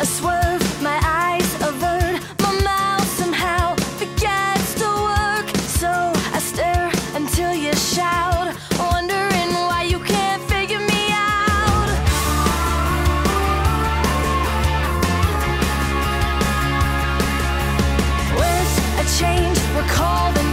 I swerve, my eyes avert, my mouth somehow forgets to work. So I stare until you shout, wondering why you can't figure me out. A change? Recall the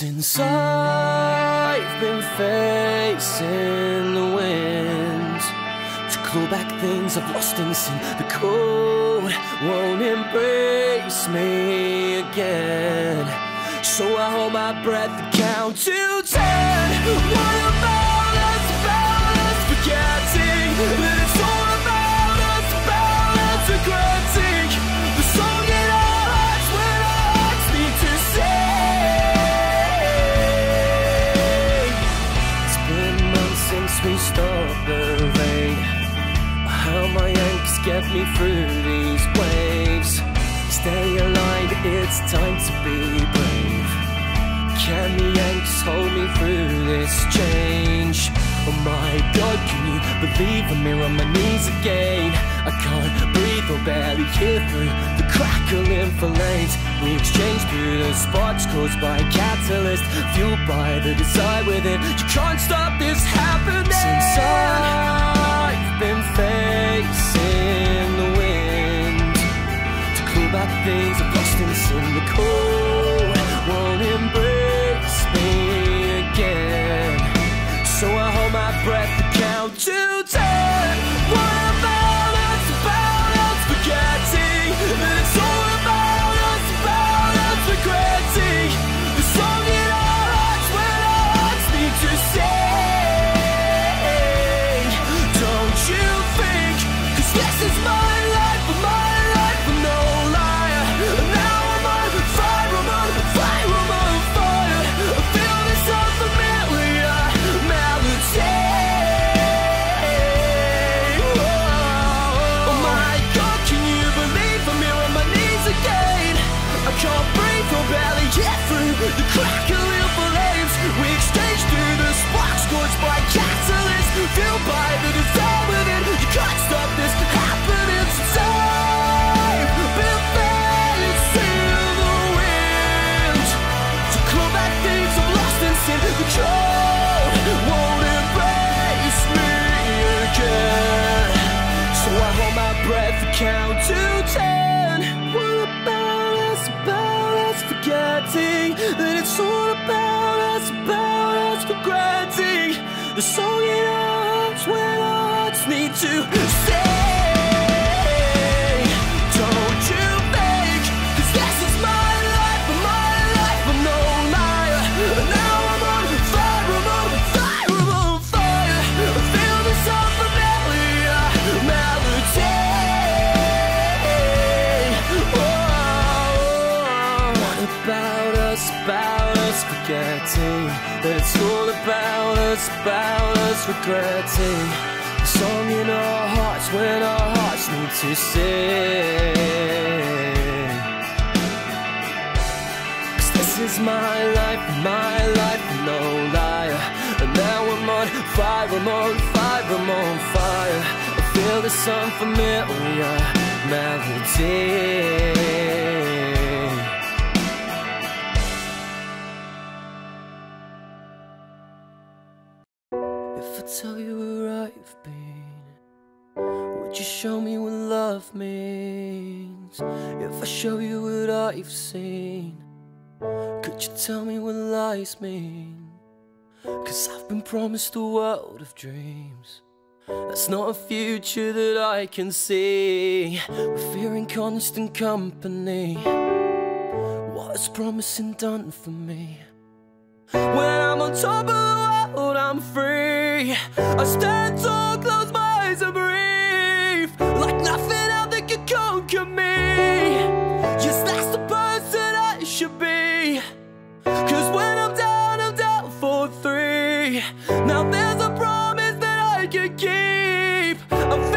Since I've been facing the wind, To claw back things I've lost and sin The cold won't embrace me again. So I hold my breath and count to ten. Stop the rain How my angst get me through these waves Stay alive, it's time to be brave Can the angst hold me through this change? Oh my god, can you believe I'm here on my knees again? I can't breathe or barely hear through the crackling fillets We exchange through the sparks caused by catalyst Fueled by the desire within You can't stop this my breath to count to the song in our hearts when our hearts need to say. That it's all about us, about us regretting the song in our hearts when our hearts need to sing. Cause this is my life, my life, no liar. And now I'm on fire, I'm on fire, I'm on fire. I feel this unfamiliar oh melody. Been, would you show me what love means? If I show you what I've seen, could you tell me what lies mean? Cause I've been promised a world of dreams. That's not a future that I can see. With fear in constant company. What is promising done for me? When I'm on top of the world, I'm free. I stand tall, close my eyes and breathe Like nothing out there can conquer me. Yes, that's the person I should be. Cause when I'm down, I'm down for three. Now there's a promise that I can keep. I'm